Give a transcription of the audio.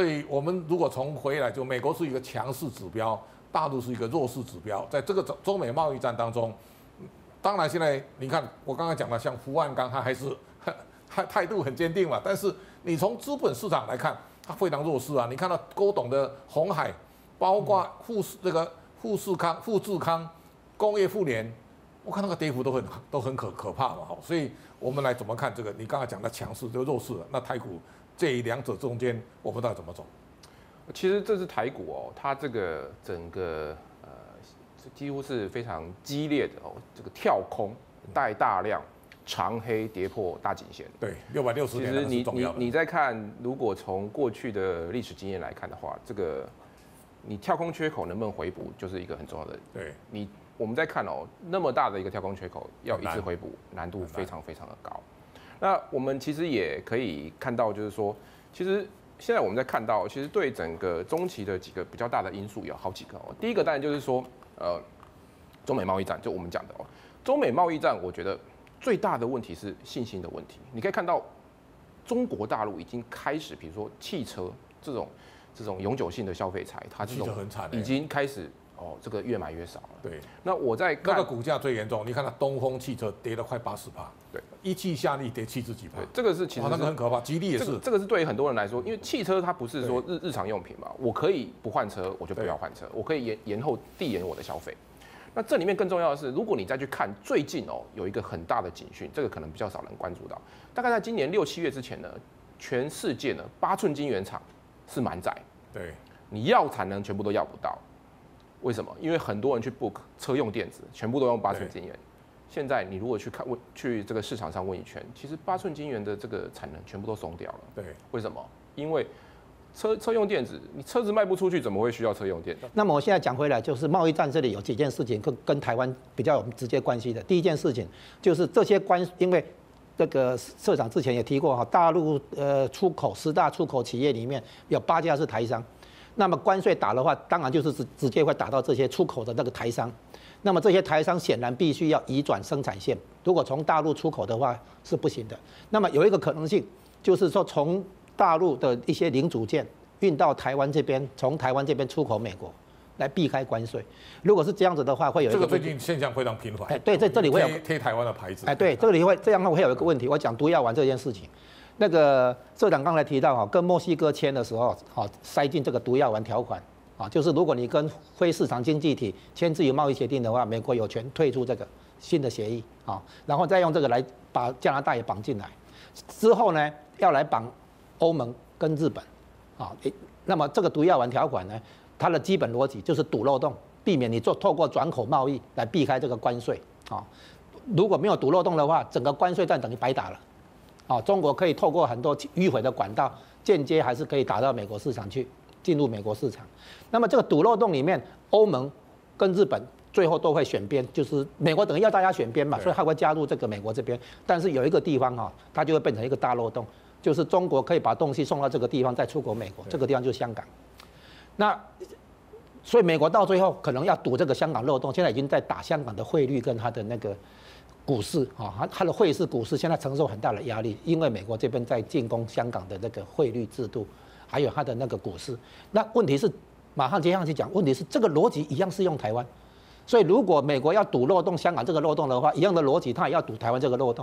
所以我们如果从回来，就美国是一个强势指标，大陆是一个弱势指标，在这个中中美贸易战当中，当然现在你看我刚刚讲了，像胡万刚他还是态态度很坚定嘛，但是你从资本市场来看，它非常弱势啊。你看到郭董的红海，包括富士这个富士康、富士康、工业富联，我看那个跌幅都很都很可可怕嘛。好，所以我们来怎么看这个？你刚才讲的强势就弱势了，那台股这两者中间，我不知道怎么走。其实这是台股哦，它这个整个呃几乎是非常激烈的哦，这个跳空带大量长黑跌破大颈线。对，六百六十点其实你你。你在看，如果从过去的历史经验来看的话，这个你跳空缺口能不能回补，就是一个很重要的。对，你我们在看哦，那么大的一个跳空缺口，要一次回补，难度非常非常的高。那我们其实也可以看到，就是说，其实现在我们在看到，其实对整个中期的几个比较大的因素有好几个哦。第一个当然就是说，呃，中美贸易战，就我们讲的哦，中美贸易战，我觉得最大的问题是信心的问题。你可以看到，中国大陆已经开始，比如说汽车这种这种永久性的消费财，它这汽种已经开始哦，这个越买越少了。对，那我在那个股价最严重，你看它东风汽车跌了快八十趴，对，一汽夏利跌七十几趴对，这个是其哇，实是那个很可怕。吉利也是这个，这个是对于很多人来说，因为汽车它不是说日日常用品嘛，我可以不换车，我就不要换车，我可以延延后递延我的消费。那这里面更重要的是，如果你再去看最近哦，有一个很大的警讯，这个可能比较少人关注到。大概在今年六七月之前呢，全世界呢八寸晶圆厂是满载，对，你要产能全部都要不到。为什么？因为很多人去 book 车用电子，全部都用八寸晶圆。现在你如果去看问去这个市场上问一圈，其实八寸晶圆的这个产能全部都松掉了。对，为什么？因为车车用电子，你车子卖不出去，怎么会需要车用电？那么我现在讲回来，就是贸易战这里有几件事情跟跟台湾比较有直接关系的。第一件事情就是这些关，因为这个社长之前也提过哈，大陆呃出口十大出口企业里面有八家是台商，那么关税打的话，当然就是直直接会打到这些出口的那个台商。那么这些台商显然必须要移转生产线，如果从大陆出口的话是不行的。那么有一个可能性就是说从大陆的一些零组件运到台湾这边，从台湾这边出口美国，来避开关税。如果是这样子的话，会有一个这个最近现象非常频繁。哎对这这里会有贴贴台湾的牌子。哎，对，这里会这样，会有一个问题。我讲毒药丸这件事情，那个社长刚才提到哈，跟墨西哥签的时候，好塞进这个毒药丸条款啊，就是如果你跟非市场经济体签自由贸易协定的话，美国有权退出这个新的协议啊，然后再用这个来把加拿大也绑进来，之后呢要来绑欧盟跟日本啊，那么这个毒药丸条款呢，它的基本逻辑就是堵漏洞，避免你做透过转口贸易来避开这个关税啊。如果没有堵漏洞的话，整个关税战等于白打了。啊，中国可以透过很多迂回的管道，间接还是可以打到美国市场去，进入美国市场。那么这个堵漏洞里面，欧盟跟日本最后都会选边，就是美国等于要大家选边嘛，所以他会加入这个美国这边。但是有一个地方哈、它就会变成一个大漏洞，就是中国可以把东西送到这个地方，再出口美国，这个地方就是香港。那所以美国到最后可能要堵这个香港漏洞，现在已经在打香港的汇率跟它的那个股市啊，它它的汇市股市现在承受很大的压力，因为美国这边在进攻香港的那个汇率制度，还有它的那个股市。那问题是，马上接上去讲，问题是这个逻辑一样适用台湾，所以如果美国要堵漏洞香港这个漏洞的话，一样的逻辑，它也要堵台湾这个漏洞。